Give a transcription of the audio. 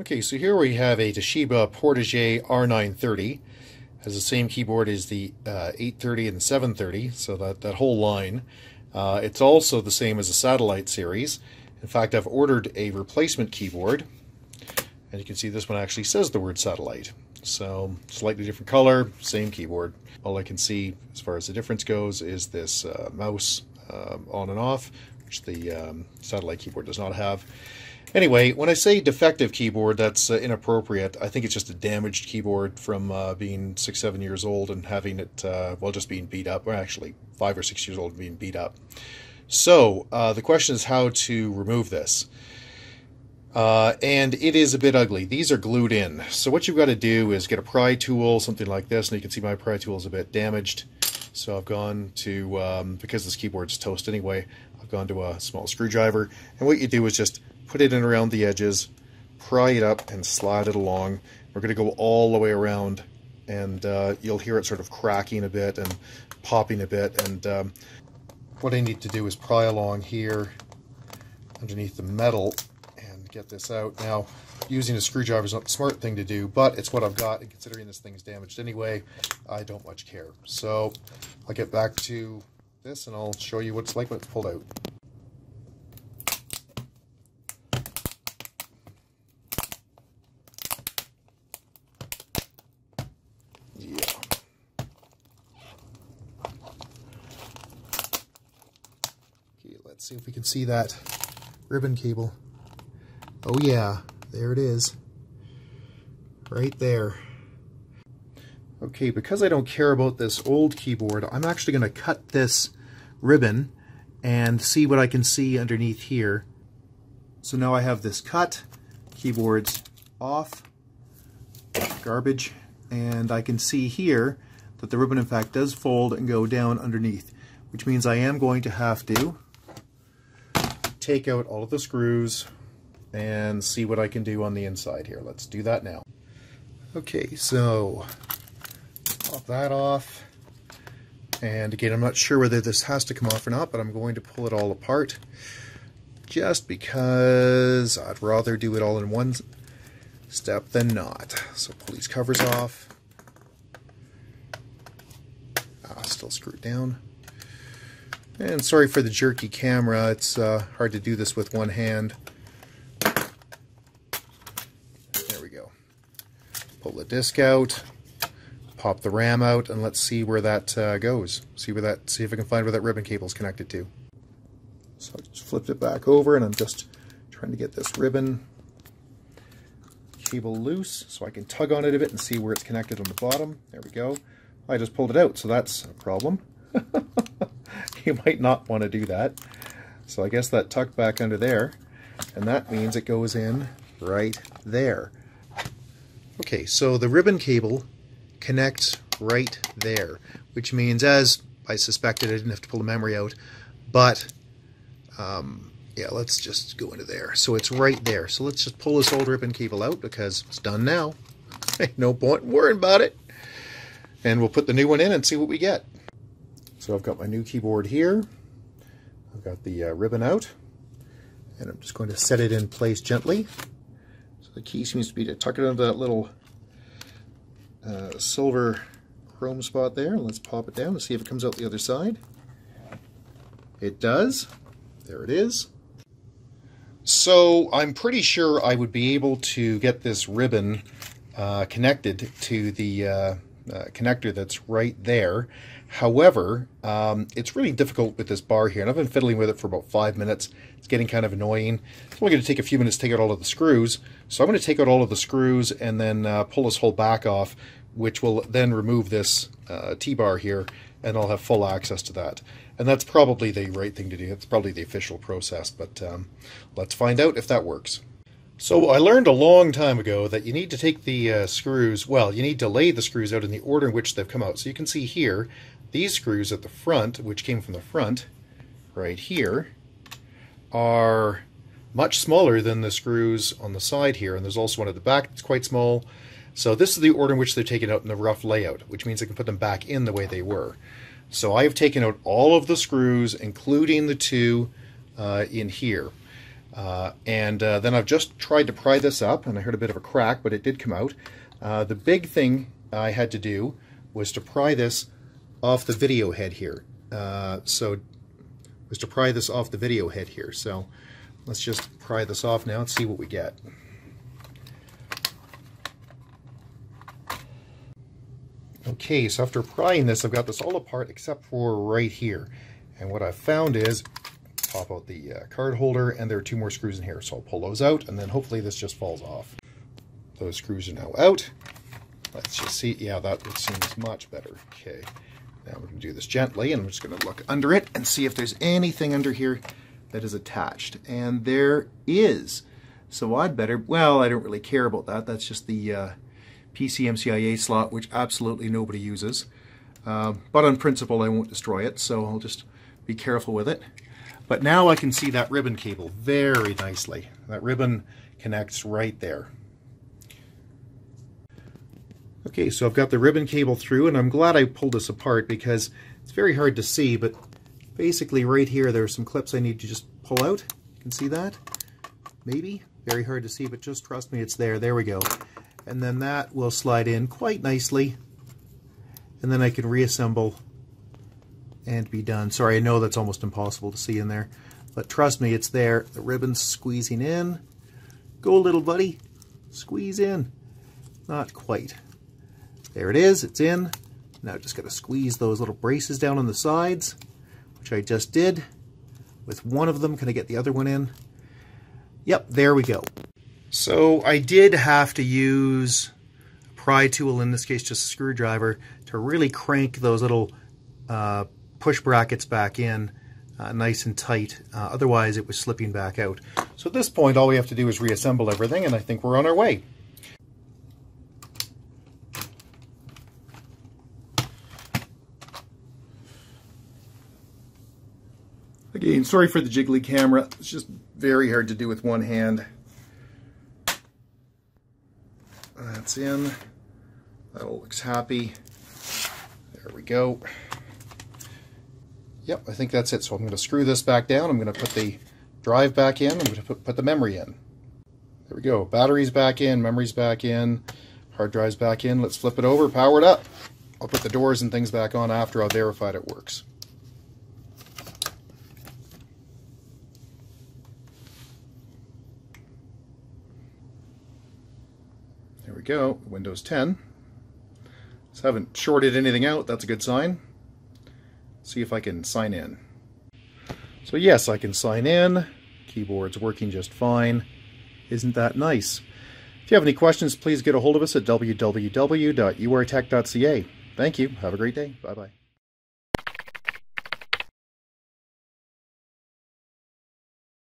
Okay, so here we have a Toshiba Portege R930. Has the same keyboard as the uh, 830 and the 730, so that, that whole line. Uh, it's also the same as the Satellite series. In fact, I've ordered a replacement keyboard, and you can see this one actually says the word Satellite. So, slightly different color, same keyboard. All I can see as far as the difference goes is this uh, mouse uh, on and off, which the um, Satellite keyboard does not have. Anyway, when I say defective keyboard, that's uh, inappropriate. I think it's just a damaged keyboard from uh, being six, seven years old and having it, uh, well, just being beat up, or actually five or six years old and being beat up. So, uh, the question is how to remove this. Uh, and it is a bit ugly. These are glued in. So what you've got to do is get a pry tool, something like this, and you can see my pry tool is a bit damaged. So I've gone to, um, because this keyboard's toast anyway, I've gone to a small screwdriver. And what you do is just put it in around the edges, pry it up, and slide it along. We're going to go all the way around, and uh, you'll hear it sort of cracking a bit and popping a bit. And um, what I need to do is pry along here underneath the metal and get this out. Now, using a screwdriver is not the smart thing to do, but it's what I've got, and considering this thing's damaged anyway, I don't much care. So I'll get back to this, and I'll show you what it's like when it's pulled out. Let's see if we can see that ribbon cable. Oh yeah, there it is. Right there. Okay, because I don't care about this old keyboard, I'm actually going to cut this ribbon and see what I can see underneath here. So now I have this cut, keyboard's off, garbage, and I can see here that the ribbon in fact does fold and go down underneath, which means I am going to have to take out all of the screws and see what I can do on the inside here. Let's do that now. Okay, so pop that off. And again, I'm not sure whether this has to come off or not, but I'm going to pull it all apart just because I'd rather do it all in one step than not. So pull these covers off. Ah, still screwed down. And sorry for the jerky camera, it's uh, hard to do this with one hand. There we go. Pull the disc out, pop the RAM out, and let's see where that uh, goes. See where that. See if I can find where that ribbon cable is connected to. So I just flipped it back over, and I'm just trying to get this ribbon cable loose so I can tug on it a bit and see where it's connected on the bottom. There we go. I just pulled it out, so that's a problem. you might not want to do that. So I guess that tucked back under there, and that means it goes in right there. Okay, so the ribbon cable connects right there, which means, as I suspected, I didn't have to pull the memory out, but um, yeah, let's just go into there. So it's right there. So let's just pull this old ribbon cable out because it's done now. no point worrying about it. And we'll put the new one in and see what we get. So I've got my new keyboard here. I've got the uh, ribbon out. And I'm just going to set it in place gently. So the key seems to be to tuck it into that little uh, silver chrome spot there. Let's pop it down and see if it comes out the other side. It does. There it is. So I'm pretty sure I would be able to get this ribbon uh, connected to the uh, connector that's right there. However, um, it's really difficult with this bar here, and I've been fiddling with it for about five minutes. It's getting kind of annoying. Only going to take a few minutes to take out all of the screws. So I'm going to take out all of the screws and then uh, pull this whole back off, which will then remove this uh, T-bar here, and I'll have full access to that. And that's probably the right thing to do. It's probably the official process, but um, let's find out if that works. So I learned a long time ago that you need to take the uh, screws, well, you need to lay the screws out in the order in which they've come out. So you can see here, these screws at the front, which came from the front, right here, are much smaller than the screws on the side here, and there's also one at the back that's quite small. So this is the order in which they're taken out in the rough layout, which means I can put them back in the way they were. So I have taken out all of the screws, including the two uh, in here. Uh, and uh, then I've just tried to pry this up, and I heard a bit of a crack, but it did come out. Uh, the big thing I had to do was to pry this off the video head here. Uh, so was to pry this off the video head here. So let's just pry this off now and see what we get. Okay, so after prying this, I've got this all apart except for right here. And what I've found is, pop out the uh, card holder, and there are two more screws in here. So I'll pull those out, and then hopefully this just falls off. Those screws are now out. Let's just see. Yeah, that seems much better. Okay, now we're going to do this gently, and I'm just going to look under it and see if there's anything under here that is attached. And there is. So I'd better, well, I don't really care about that. That's just the uh, PCMCIA slot, which absolutely nobody uses. Uh, but on principle, I won't destroy it, so I'll just be careful with it. But now I can see that ribbon cable very nicely. That ribbon connects right there. Okay, so I've got the ribbon cable through, and I'm glad I pulled this apart because it's very hard to see, but basically right here there are some clips I need to just pull out. You can see that? Maybe? Very hard to see, but just trust me, it's there. There we go and then that will slide in quite nicely and then I can reassemble and be done. Sorry, I know that's almost impossible to see in there, but trust me, it's there. The ribbon's squeezing in. Go, little buddy. Squeeze in. Not quite. There it is. It's in. Now just got to squeeze those little braces down on the sides, which I just did. With one of them, can I get the other one in? Yep, there we go. So I did have to use a pry tool, in this case just a screwdriver, to really crank those little uh, push brackets back in uh, nice and tight. Uh, otherwise it was slipping back out. So at this point all we have to do is reassemble everything and I think we're on our way. Again, sorry for the jiggly camera. It's just very hard to do with one hand. That's in. That all looks happy. There we go. Yep, I think that's it. So I'm going to screw this back down. I'm going to put the drive back in. I'm going to put, put the memory in. There we go. Batteries back in, memories back in, hard drives back in. Let's flip it over, power it up. I'll put the doors and things back on after I've verified it works. There we go, Windows 10. So I haven't shorted anything out, that's a good sign. See if I can sign in. So yes, I can sign in. Keyboard's working just fine. Isn't that nice? If you have any questions, please get a hold of us at www.urtech.ca. Thank you. Have a great day. Bye-bye.